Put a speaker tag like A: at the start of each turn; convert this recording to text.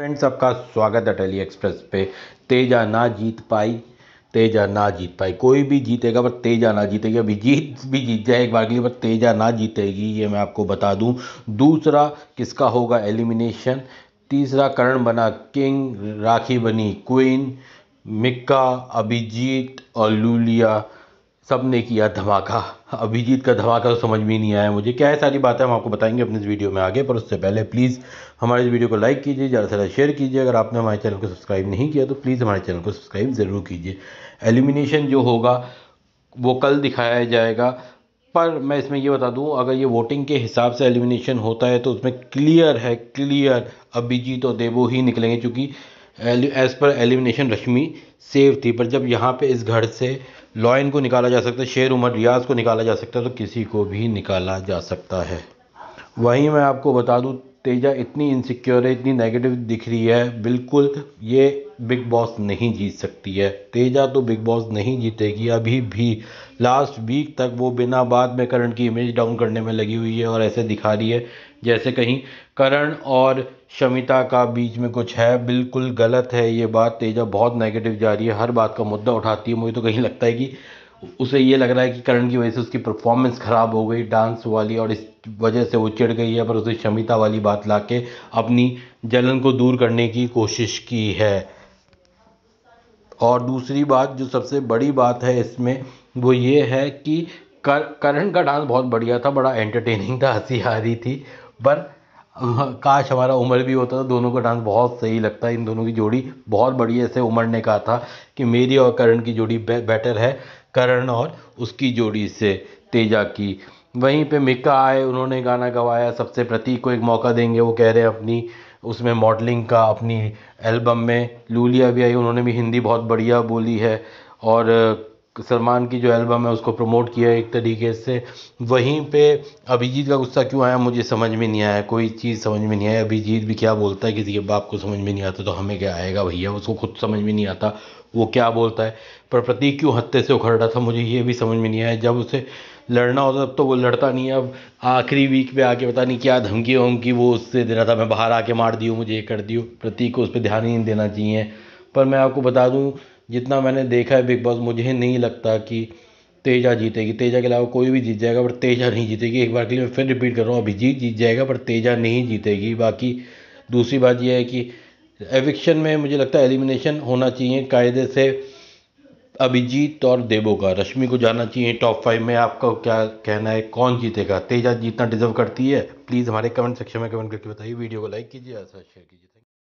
A: Friends, आपका स्वागत है टेली एक्सप्रेस पे। तेजा ना जीत पाई, तेजा ना जीत पाई। कोई भी जीतेगा, पर तेजा ना जीतेगी। अभी जीत भी जीत जाए एक बार के लिए, पर तेजा ना जीतेगी, ये मैं आपको बता दूँ। दूसरा किसका होगा एलिमिनेशन? तीसरा करण बना किंग, राखी बनी क्वीन, मिक्का, अभिजीत और लूलिया। सबने किया धमाका। अभिजीत का धमाका तो समझ में नहीं आया मुझे। क्या है सारी बातें हम आपको बताएँगे अपने इस वीडियो में आगे, पर उससे पहले प्लीज़ हमारे इस वीडियो को लाइक कीजिए, ज़्यादा से ज़्यादा शेयर कीजिए। अगर आपने हमारे चैनल को सब्सक्राइब नहीं किया तो प्लीज़ हमारे चैनल को सब्सक्राइब ज़रूर कीजिए। एलिमिनेशन जो होगा, वो कल दिखाया जाएगा। पर मैं इसमें ये बता दूँ, अगर ये वोटिंग के हिसाब से एलिमिनेशन होता है तो उसमें क्लियर है क्लियर अभिजीत और देवो ही निकलेंगे, क्योंकि एज़ पर एलिमिनेशन रश्मि सेव थी। पर जब यहाँ पे इस घर से लॉयन को निकाला जा सकता है, शेर उमर रियाज को निकाला जा सकता है तो किसी को भी निकाला जा सकता है। वहीं मैं आपको बता दूँ तेजा इतनी इनसिक्योर है, इतनी नेगेटिव दिख रही है, बिल्कुल ये बिग बॉस नहीं जीत सकती है। तेजा तो बिग बॉस नहीं जीतेगी, अभी भी। लास्ट वीक तक वो बिना बाद में करण की इमेज डाउन करने में लगी हुई है और ऐसे दिखा रही है, जैसे कहीं करण और शमिता का बीच में कुछ है। बिल्कुल गलत है ये बात। तेजा बहुत नेगेटिव जा रही है, हर बात का मुद्दा उठाती है। मुझे तो कहीं लगता है कि उसे ये लग रहा है कि करण की वजह से उसकी परफॉर्मेंस ख़राब हो गई डांस वाली और इस वजह से वो चिढ़ गई है पर उसे शमिता वाली बात ला के अपनी जलन को दूर करने की कोशिश की है। और दूसरी बात जो सबसे बड़ी बात है इसमें वो ये है कि कर करण का डांस बहुत बढ़िया था बड़ा एंटरटेनिंग था हँसी आ रही थी पर काश हमारा उमर भी होता तो दोनों का डांस बहुत सही लगता है इन दोनों की जोड़ी बहुत बढ़िया से उमर ने कहा था कि मेरी और करण की जोड़ी बे, बेटर है। करण और उसकी जोड़ी से तेजा की। वहीं पे मिक्का आए, उन्होंने गाना गवाया, सबसे प्रतीक को एक मौका देंगे, वो कह रहे हैं अपनी, उसमें मॉडलिंग का, अपनी एल्बम में। लूलिया भी आई, उन्होंने भी हिंदी बहुत बढ़िया बोली है। और सलमान की जो एल्बम है उसको प्रमोट किया एक तरीके से। वहीं पे अभिजीत का गुस्सा क्यों आया मुझे समझ में नहीं आया, कोई चीज़ समझ में नहीं आया। अभिजीत भी क्या बोलता है, किसी के बाप को समझ में नहीं आता तो हमें क्या आएगा भैया? उसको खुद समझ में नहीं आता, वो क्या बोलता है? पर प्रतीक क्यों हत्ते से उखड़ रहा था मुझे ये भी समझ में नहीं आया। जब उसे लड़ना होता तब तो वो लड़ता नहीं अब आखिरी वीक पे आके पता नहीं क्या धमकी वमकी वो उससे दे रहा था, मैं बाहर आके मार दियो, मुझे ये कर दियो। प्रतीक को उस पर ध्यान ही नहीं देना चाहिए। पर मैं आपको बता दूँ जितना मैंने देखा है बिग बॉस मुझे नहीं लगता कि तेजा जीतेगी। तेजा के अलावा कोई भी जीत जाएगा, पर तेजा नहीं जीतेगी। एक बार के लिए मैं फिर रिपीट कर रहा हूँ, अभिजीत जीत जाएगा, पर तेजा नहीं जीतेगी। बाकी दूसरी बात यह है कि एविक्शन में मुझे लगता है एलिमिनेशन होना चाहिए कायदे से। अभिजीत और देवो का, रश्मि को जाना चाहिए टॉप फाइव में। आपका क्या कहना है? कौन जीतेगा? तेजा जीतना डिजर्व करती है? प्लीज़ हमारे कमेंट सेक्शन में कमेंट करके बताइए। वीडियो को लाइक कीजिए ऐसा शेयर कीजिए।